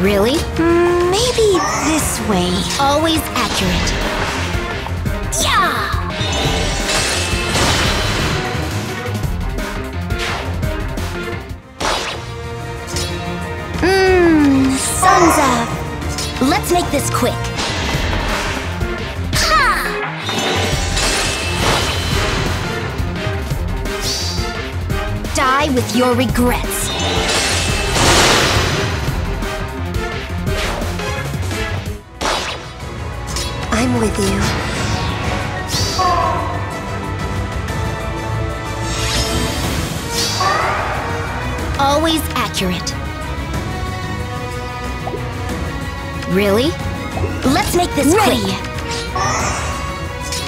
Really? Maybe this way. Always accurate. Yeah! Mmm, sun's up. Let's make this quick. Die with your regrets. I'm with you. Always accurate. Really? Let's make this Ready. quick.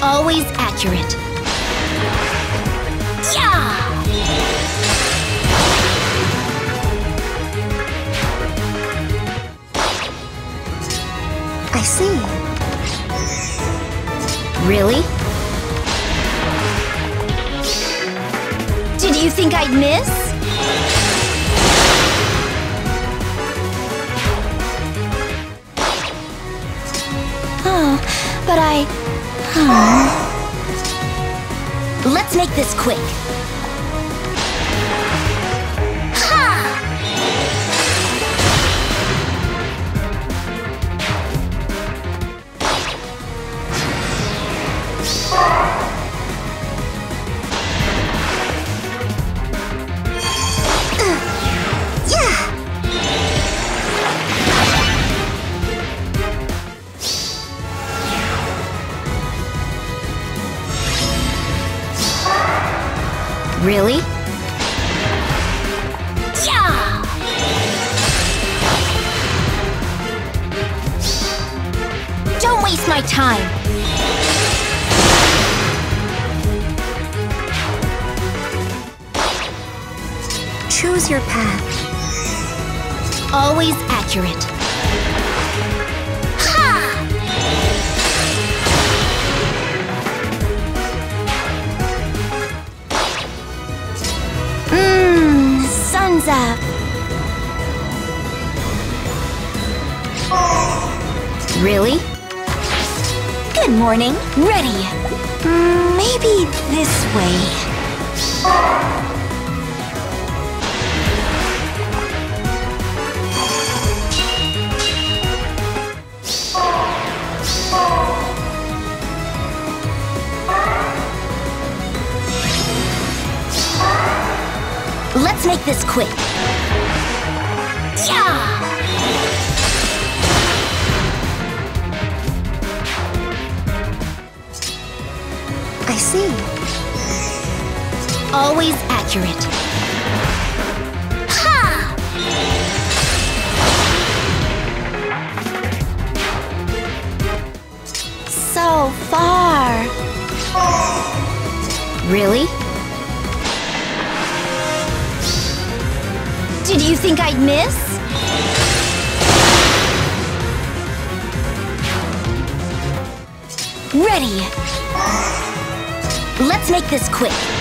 Always accurate. Yeah! I see. Really? Did you think I'd miss? Oh, but I... Let's make this quick. Really? Yeah! Don't waste my time. Choose your path. Always accurate. Sun's up. Really? Good morning. Ready. Maybe this way. Let's make this quick. Yeah! I see. Always accurate. Ha! So far. Really? Did you think I'd miss? Ready. Let's make this quick.